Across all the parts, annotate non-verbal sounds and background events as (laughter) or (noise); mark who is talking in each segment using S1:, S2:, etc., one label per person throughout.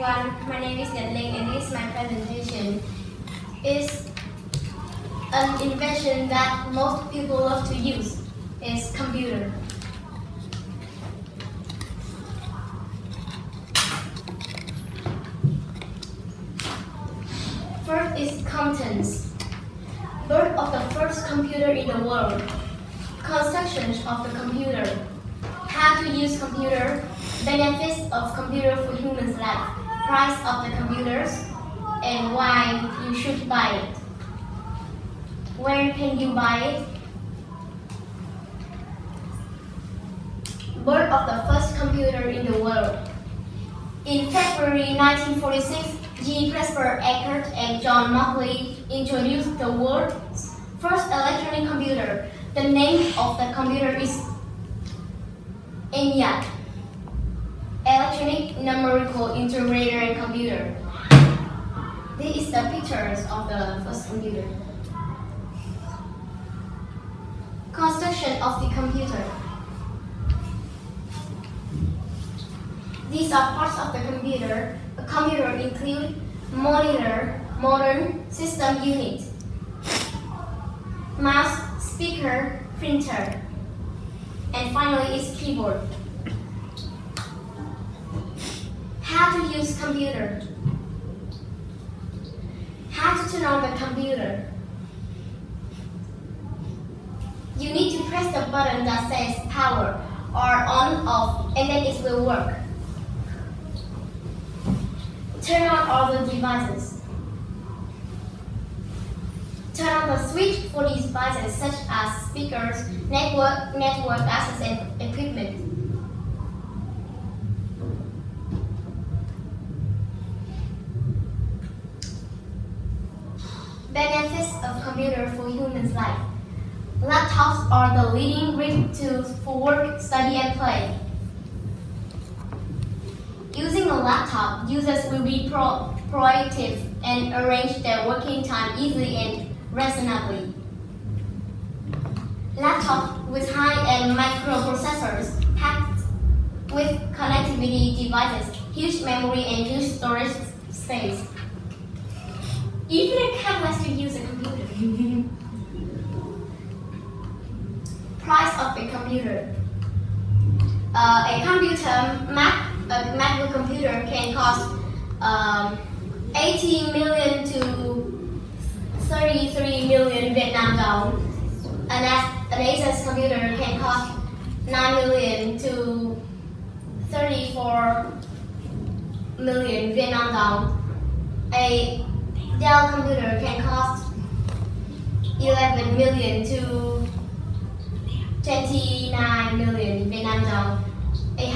S1: One, my name is Linh and this is my presentation. Is an invention that most people love to use is computer. First is contents. Birth of the first computer in the world. Construction of the computer. How to use computer. Benefits of computer for humans' life. Price of the computers. And why you should buy it. Where can you buy it? Birth of the first computer in the world. In February 1946, G. Presper Eckert and John Mauchly introduced the world's first electronic computer. The name of the computer is ENIAC, Numerical Integrated Computer. This is the pictures of the first computer. Construction of the computer. These are parts of the computer. A computer include monitor, modern system unit, mouse, speaker, printer, and finally is keyboard. How to use computer. How to turn on the computer. You need to press the button that says power or on off and then it will work. Turn on all the devices. Turn on the switch for these devices such as speakers, network, network access and Benefits of computer for humans' life. Laptops are the leading great tools for work, study, and play. Using a laptop, users will be pro proactive and arrange their working time easily and reasonably. Laptop with high-end microprocessors packed with connectivity devices, huge memory and huge storage space. Even a cat likes to use a computer. (laughs) Price of a computer. Uh, a computer Mac a MacBook computer can cost um, 18 million to 33 million Vietnam dong. An, an Asus computer can cost 9 million to 34 million Vietnam dong. A Dell computer can cost 11 million to 29 million Vietnam dong. A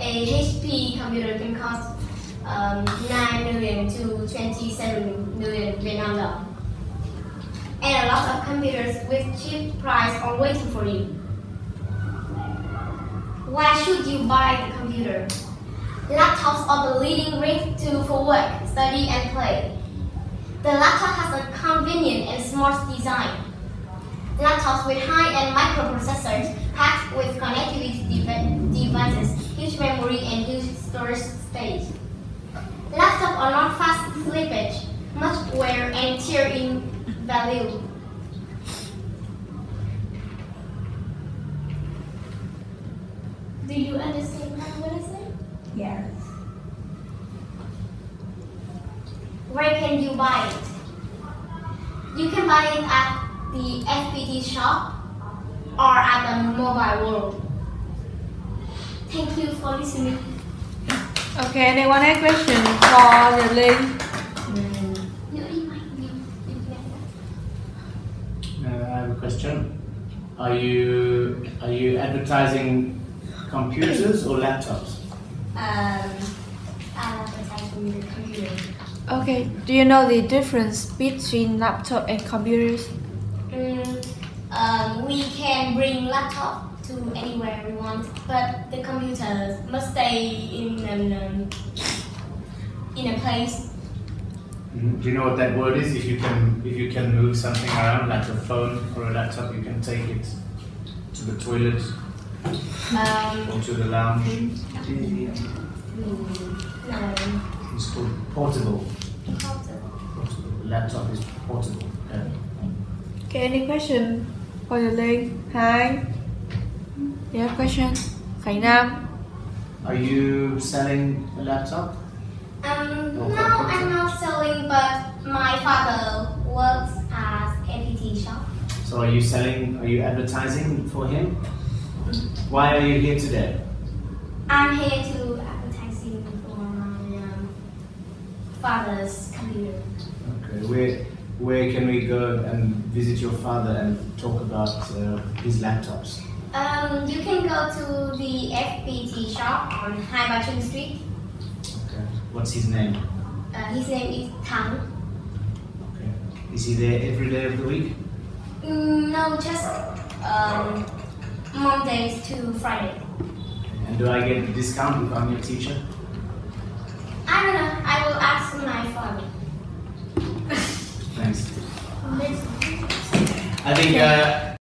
S1: a HP computer can cost um, 9 million to 27 million Vietnam dollars. And a lot of computers with cheap price are waiting for you. Why should you buy the computer? Laptops are the leading great to for work, study, and play. The laptop has a convenient and smart design. Laptops with high-end microprocessors packed with connectivity devices huge memory and huge storage space. Laptops are not fast slippage, much wear and tear in value. Do you understand what I said?
S2: Yes.
S1: Where can you buy it? You can buy it at the FPT shop or at the mobile world. Thank you for listening.
S3: Okay, anyone have a question for the Linh?
S4: Uh, I have a question. Are you are you advertising computers or laptops?
S1: Um, I'm advertising the computer.
S3: Okay, do you know the difference between laptop and computers?
S1: Mm, um, we can bring laptop to anywhere we want, but the computers must stay in an, um, in a place.
S4: Mm-hmm. Do you know what that word is? If you can if you can move something around like a phone or a laptop, you can take it to the toilet
S1: Um,
S4: or to the lounge.
S1: mm, no.
S4: It's called portable.
S1: Portable.
S4: portable. Laptop is portable. Okay.
S3: Okay, any question for your Linh? Hi. You have question? Khánh Nam.
S4: Are you selling a laptop?
S1: Um,
S4: No,
S1: no,
S4: for
S1: I'm not selling, but my father works at FPT shop.
S4: So are you selling? Are you advertising for him? Why are you here today?
S1: I'm here to advertising for my um, father's computer.
S4: Okay. Where where can we go and visit your father and talk about uh, his laptops?
S1: Um, you can go to the FPT shop on Hai Ba Street.
S4: Okay. What's his name?
S1: Uh, his name is Tang.
S4: Okay. Is he there every day of the week?
S1: Mm, no, just um, Mondays to Friday.
S4: And do I get a discount if I'm your teacher?
S1: I don't know. I will ask my father.
S4: Thanks. I think uh,